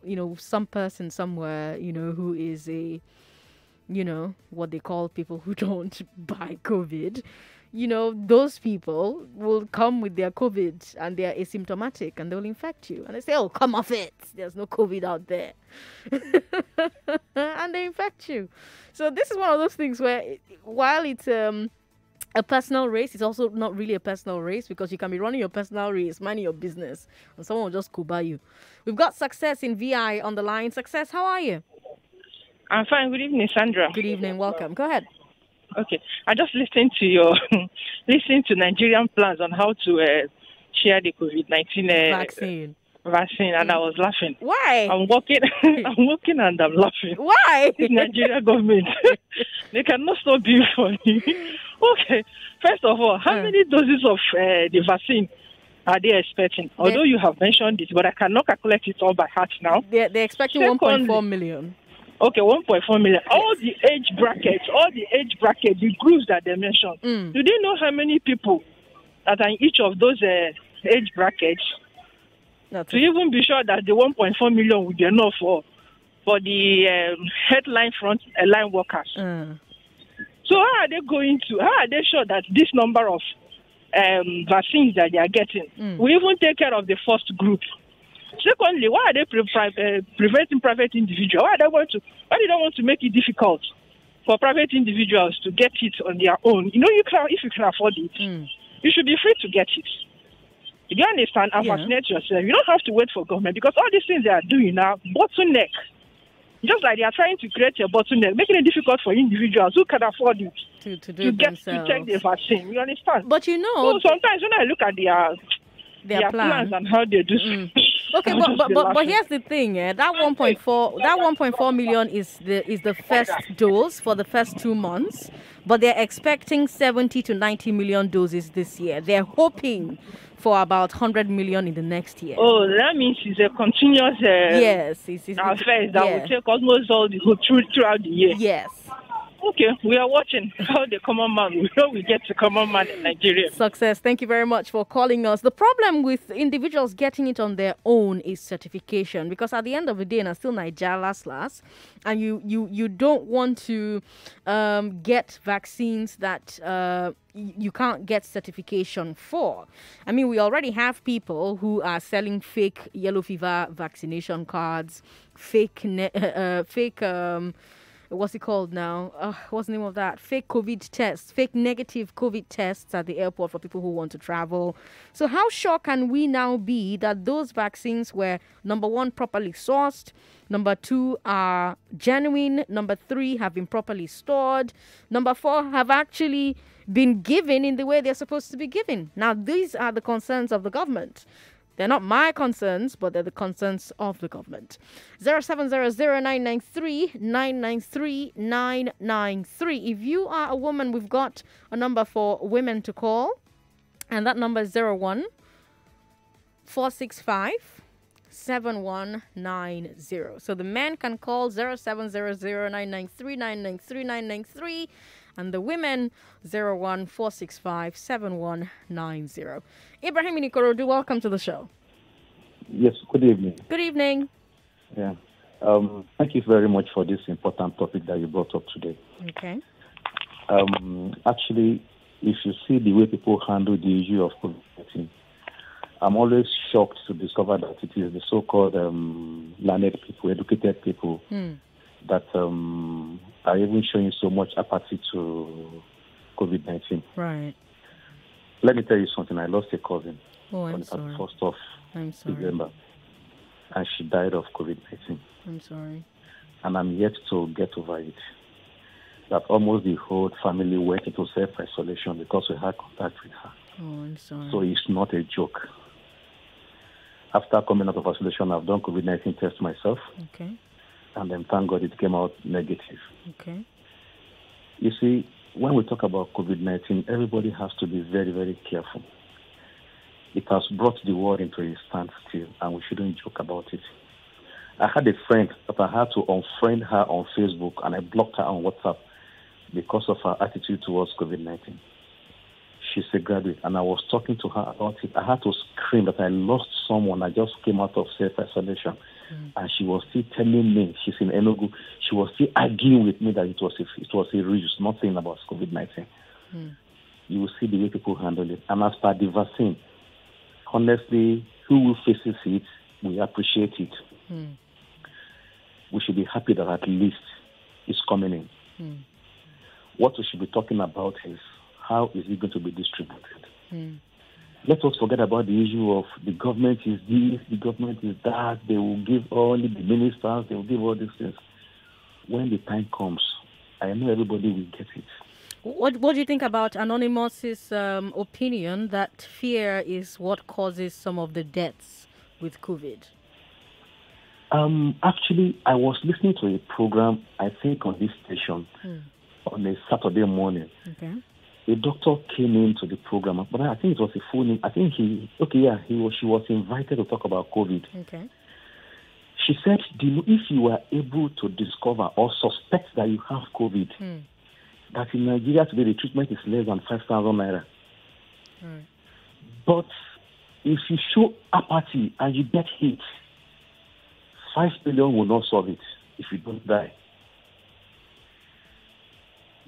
you know, some person somewhere, you know, who is a you know, what they call people who don't buy COVID, you know, those people will come with their COVID and they're asymptomatic and they'll infect you. And they say, oh, come off it. There's no COVID out there. and they infect you. So this is one of those things where it- while it's um, a personal race, it's also not really a personal race because you can be running your personal race, minding your business, and someone will just go kuba you. We've got Success in VI on the line. Success, how are you? I'm fine. Good evening, Sandra. Good evening. Welcome. Go ahead. Okay. I just listened to your listening to Nigerian plans on how to uh, share the COVID nineteen uh, Vaccine. vaccine, and I was laughing. Why? I'm working. I'm working, and I'm laughing. Why? This Nigerian government, they cannot stop being funny. okay. First of all, how many doses of uh, the vaccine are they expecting? Although you have mentioned this, but I cannot calculate it all by heart now. They're, they're expecting Secondly- 1.4 million. Okay, 1.4 million. All the age brackets, all the age brackets, the groups that they mentioned. Mm. Do they know how many people that are in each of those uh, age brackets? to even be sure that the 1.4 million would be enough for for the um, headline front uh, line workers. Mm. So how are they going to? How are they sure that this number of um, vaccines that they are getting Mm. will even take care of the first group? Secondly, why are they pre- pri- uh, preventing private individuals? Why are they going to? Why do they want to make it difficult for private individuals to get it on their own? You know, you can if you can afford it, you should be free to get it. Do you understand? And Yeah. vaccinate yourself. You don't have to wait for government because all these things they are doing now, bottleneck. Just like they are trying to create a bottleneck, making it difficult for individuals who can afford it to, to do to get to take the vaccine. You understand? But you know, so sometimes when I look at their Their their, plan. plans and how they do, Okay, but but, but, but here's the thing, eh? That 1.4 that 1.4 million is the is the first dose for the first two months, but they're expecting 70 to 90 million doses this year. They're hoping for about 100 million in the next year. Oh, that means it's a continuous uh, Yes, it's, it's, affair that yeah. will take almost all the through, throughout the year. Yes. Okay, we are watching how the common man, we know we get to common man in Nigeria. Success. Thank you very much for calling us. The problem with individuals getting it on their own is certification because at the end of the day, and still Nigeria last last, and you you you don't want to um, get vaccines that uh, you can't get certification for. I mean, we already have people who are selling fake yellow fever vaccination cards, fake ne- uh, fake. Um, what's it called now? Uh, what's the name of that? Fake COVID tests, fake negative COVID tests at the airport for people who want to travel. So, how sure can we now be that those vaccines were number one, properly sourced, number two, are genuine, number three, have been properly stored, number four, have actually been given in the way they're supposed to be given? Now, these are the concerns of the government. They're not my concerns, but they're the concerns of the government. 0700-993-993-993. If you are a woman, we've got a number for women to call, and that number is 01 465 7190. So the man can call 0700 993 993 993 and the women 014657190. Ibrahim in Ikorodu, welcome to the show. Yes, good evening. Good evening. Yeah. Um, thank you very much for this important topic that you brought up today. Okay. Um, actually, if you see the way people handle the issue of COVID 19, I'm always shocked to discover that it is the so called um, learned people, educated people, Hmm. That um, are even showing so much apathy to COVID 19. Right. Let me tell you something. I lost a cousin Oh, on I'm the sorry. 31st of I'm sorry. December, and she died of COVID 19. I'm sorry. and I'm yet to get over it. That almost the whole family went into self isolation because we had contact with her. Oh, I'm sorry. So it's not a joke. After coming out of isolation, I've done COVID 19 test myself, Okay. And then thank God it came out negative. Okay. You see, when we talk about COVID 19, everybody has to be very, very careful. It has brought the world into a standstill, and we shouldn't joke about it. I had a friend that I had to unfriend her on Facebook, and I blocked her on WhatsApp because of her attitude towards COVID 19. She's a graduate, and I was talking to her about it. I had to scream that I lost someone. I just came out of self isolation, and she was still telling me she's in Enugu. She was still arguing with me that it was a, it was a ruse, nothing about COVID 19 you will see the way people handle it. And as per the vaccine, honestly, who will faces it, we appreciate it. Hmm. We should be happy that at least it's coming in. Hmm. What we should be talking about is how is it going to be distributed? Hmm. Let us forget about the issue of the government is this, the government is that. They will give only the ministers, they will give all these things. When the time comes, I know everybody will get it. What What do you think about Anonymous's um, opinion that fear is what causes some of the deaths with COVID? Um, actually, I was listening to a program, I think, on this station Hmm. on a Saturday morning. Okay. A doctor came into the program, but I think it was a full name. I think he, okay, yeah, he was, she was invited to talk about COVID. Okay. She said, Do you, if you were able to discover or suspect that you have COVID, Hmm. that in Nigeria today the treatment is less than 5,000 naira. Right. But if you show apathy and you get hit, 5 billion will not solve it if you don't die.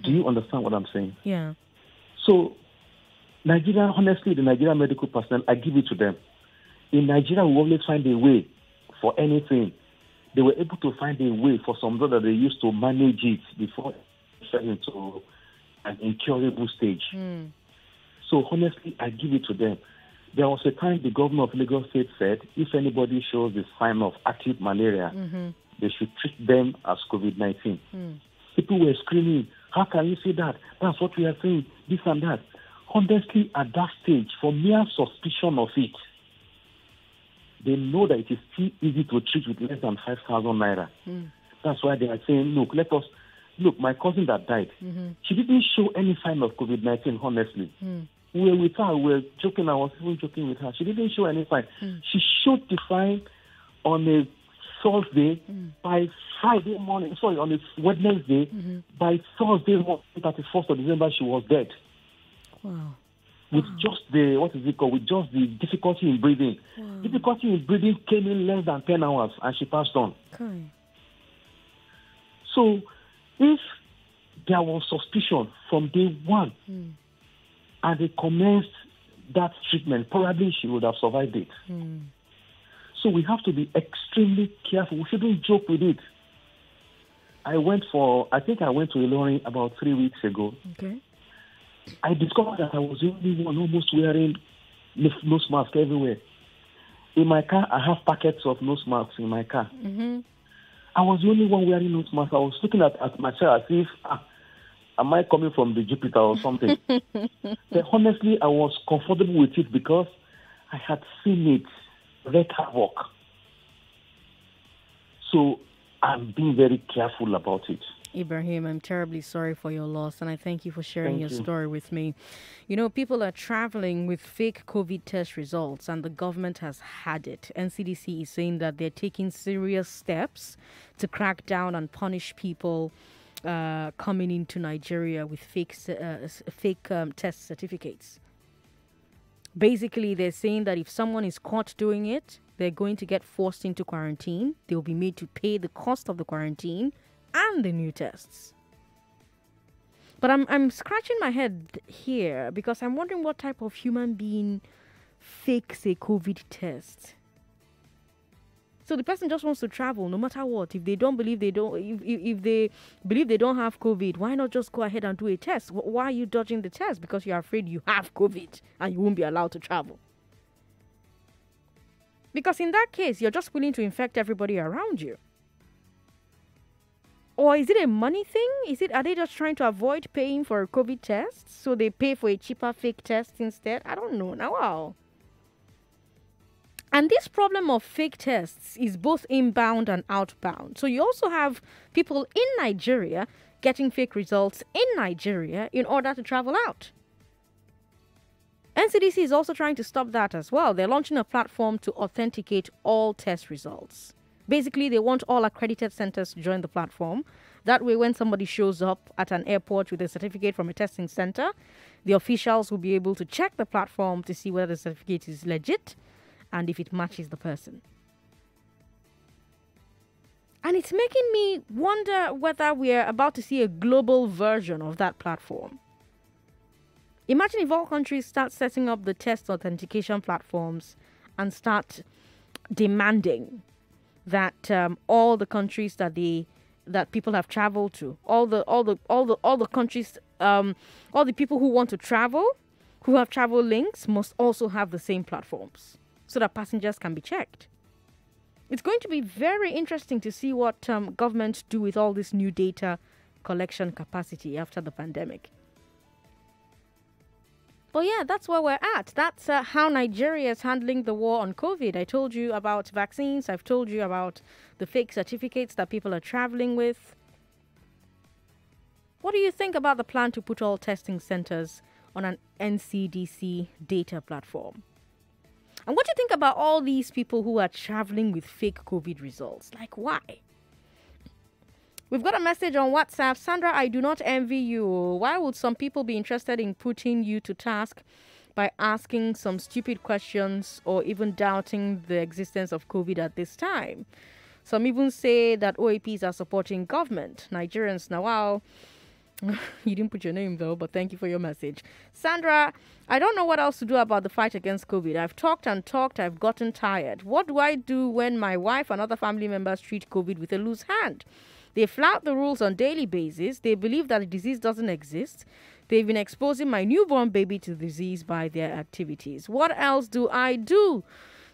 Do you understand what I'm saying? Yeah. So, Nigeria, honestly, the Nigerian medical personnel, I give it to them. In Nigeria, we always find a way for anything. They were able to find a way for some drug that they used to manage it before it fell into an incurable stage. Hmm. So honestly, I give it to them. There was a time the governor of Lagos State said, if anybody shows the sign of acute malaria, Mm-hmm. they should treat them as COVID-19. Hmm. People were screaming, how can you say that? That's what we are saying, this and that. Honestly, at that stage, for mere suspicion of it, they know that it is still easy to treat with less than 5,000 naira. Hmm. That's why they are saying, look, let us, look, my cousin that died, Mm-hmm. she didn't show any sign of COVID 19, honestly. Hmm. We were with her, we were joking, I was even joking with her. She didn't show any sign. Hmm. She showed the sign on a Thursday. Hmm. By Friday morning, sorry, on a Wednesday, Mm-hmm. by Thursday morning, 31st of December, she was dead. Wow. With just the, what is it called, with just the difficulty in breathing. Wow. Difficulty in breathing came in less than 10 hours and she passed on. Okay. So, if there was suspicion from day one Hmm. and they commenced that treatment, probably she would have survived it. Hmm. So we have to be extremely careful. We shouldn't joke with it. I went for, I think I went to Ilorin about three weeks ago. Okay. I discovered that I was the only one almost wearing nose mask everywhere. In my car, I have packets of nose masks in my car. Mm-hmm. I was the only one wearing nose mask. I was looking at, at myself as if, ah, am I coming from the Jupiter or something? but honestly, I was comfortable with it because I had seen it wreak havoc. So I'm being very careful about it. Ibrahim, I'm terribly sorry for your loss, and I thank you for sharing Thank your you. story with me. You know, people are traveling with fake COVID test results, and the government has had it. NCDC is saying that they're taking serious steps to crack down and punish people uh, coming into Nigeria with fake uh, fake um, test certificates. Basically, they're saying that if someone is caught doing it, they're going to get forced into quarantine. They'll be made to pay the cost of the quarantine and the new tests. But I'm I'm scratching my head here because I'm wondering what type of human being fakes a COVID test. So the person just wants to travel no matter what. If they don't believe they don't, if, if, they believe they don't have COVID, why not just go ahead and do a test? Why are you dodging the test? Because you're afraid you have COVID and you won't be allowed to travel. Because in that case, you're just willing to infect everybody around you. Or is it a money thing? Is it are they just trying to avoid paying for a COVID test? So they pay for a cheaper fake test instead? I don't know. Now wow. And this problem of fake tests is both inbound and outbound. So you also have people in Nigeria getting fake results in Nigeria in order to travel out. NCDC is also trying to stop that as well. They're launching a platform to authenticate all test results. Basically, they want all accredited centers to join the platform. That way, when somebody shows up at an airport with a certificate from a testing center, the officials will be able to check the platform to see whether the certificate is legit and if it matches the person. And it's making me wonder whether we're about to see a global version of that platform. Imagine if all countries start setting up the test authentication platforms and start demanding that um, all the countries that they that people have traveled to, all the all the all the all the countries, um, all the people who want to travel, who have travel links, must also have the same platforms so that passengers can be checked. It's going to be very interesting to see what um, governments do with all this new data collection capacity after the pandemic. But yeah, that's where we're at. That's uh, how Nigeria is handling the war on COVID. I told you about vaccines. I've told you about the fake certificates that people are traveling with. What do you think about the plan to put all testing centers on an NCDC data platform? And what do you think about all these people who are traveling with fake COVID results? Like, why? We've got a message on WhatsApp. Sandra, I do not envy you. Why would some people be interested in putting you to task by asking some stupid questions or even doubting the existence of COVID at this time? Some even say that OAPs are supporting government. Nigerians now, wow. you didn't put your name though, but thank you for your message. Sandra, I don't know what else to do about the fight against COVID. I've talked and talked, I've gotten tired. What do I do when my wife and other family members treat COVID with a loose hand? They flout the rules on daily basis. They believe that the disease doesn't exist. They've been exposing my newborn baby to disease by their activities. What else do I do?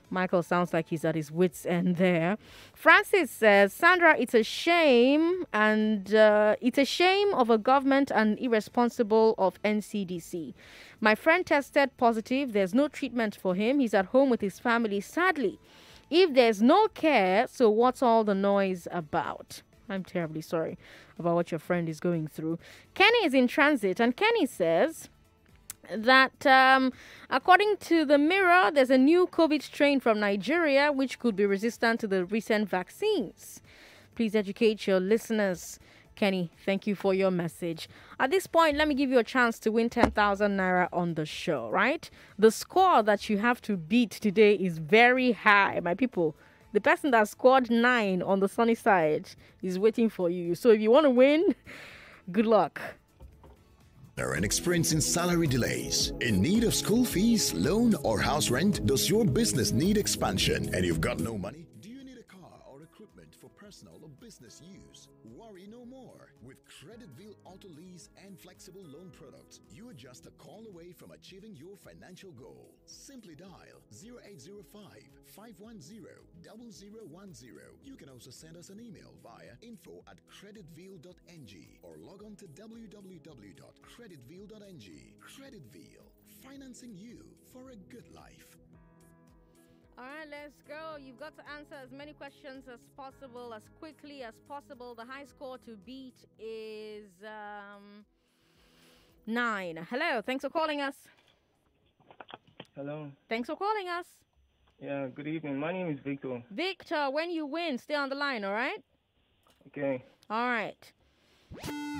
Michael sounds like he's at his wits' end there. Francis says, Sandra, it's a shame, and uh, it's a shame of a government and irresponsible of NCDC. My friend tested positive. There's no treatment for him. He's at home with his family, sadly. If there's no care, so what's all the noise about? I'm terribly sorry about what your friend is going through. Kenny is in transit, and Kenny says that um, according to the Mirror, there's a new COVID strain from Nigeria which could be resistant to the recent vaccines. Please educate your listeners. Kenny, thank you for your message. At this point, let me give you a chance to win 10,000 naira on the show, right? The score that you have to beat today is very high, my people. The person that scored nine on the sunny side is waiting for you. So if you want to win, good luck. And experiencing salary delays. In need of school fees, loan, or house rent? Does your business need expansion and you've got no money? Do you need a car or equipment for personal or business use? Worry no more. With Creditville Auto Lease and flexible loan products, you are just a call away from achieving your financial goal. Simply dial 0805 510 0010. You can also send us an email via info at creditville.ng or log on to www.creditville.ng. Creditville, financing you for a good life. All right, let's go. You've got to answer as many questions as possible, as quickly as possible. The high score to beat is um, nine. Hello, thanks for calling us. Hello. Thanks for calling us. Yeah, good evening. My name is Victor. Victor, when you win, stay on the line, all right? Okay. All right.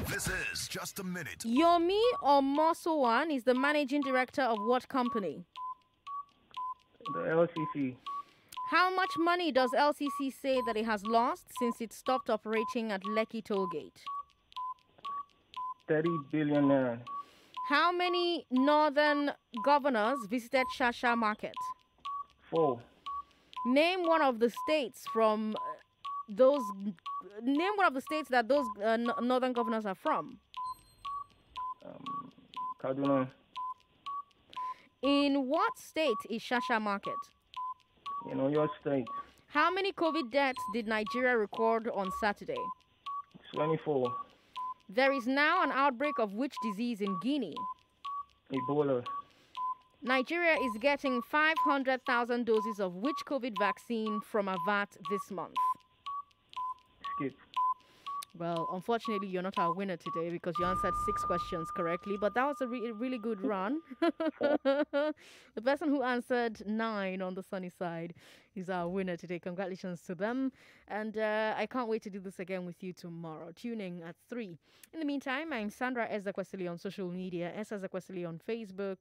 This is Just a Minute. Yomi Omomuwasan is the managing director of what company? The LCC. How much money does LCC say that it has lost since it stopped operating at Lekki Tollgate? 30 billion naira. How many northern governors visited Shasha Market? Four. Name one of the states from uh, those. Name one of the states that those uh, northern governors are from. Um, Kaduna. In what state is Shasha Market? In Oyo State. How many COVID deaths did Nigeria record on Saturday? 24. There is now an outbreak of which disease in Guinea? Ebola. Nigeria is getting 500,000 doses of which COVID vaccine from Avat this month? Well, unfortunately, you're not our winner today because you answered six questions correctly, but that was a re- really good run. the person who answered nine on the sunny side is our winner today. Congratulations to them. And uh, I can't wait to do this again with you tomorrow. Tuning at 3. In the meantime, I'm Sandra Ezekwesili on social media, S. Ezekwesili on Facebook,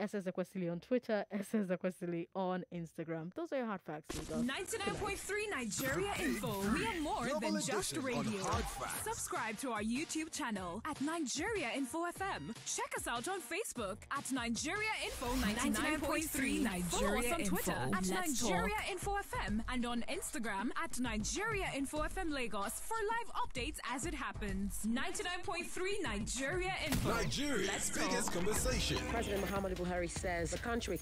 S. Ezekwesili on Twitter, S. Ezekwesili on Instagram. Those are your hard facts, Lagos. 99.3 Nigeria Info. We are more than just radio. Subscribe to our YouTube channel at Nigeria Info FM. Check us out on Facebook at Nigeria Info 99.3. Nigeria Follow us on Twitter Info. at Let's Nigeria talk. Info FM and on Instagram at Nigeria Info FM Lagos for live updates as it happens. 99.3 Nigeria Info. Nigeria's Let's biggest talk. conversation. President Muhammadu Buhari says. The country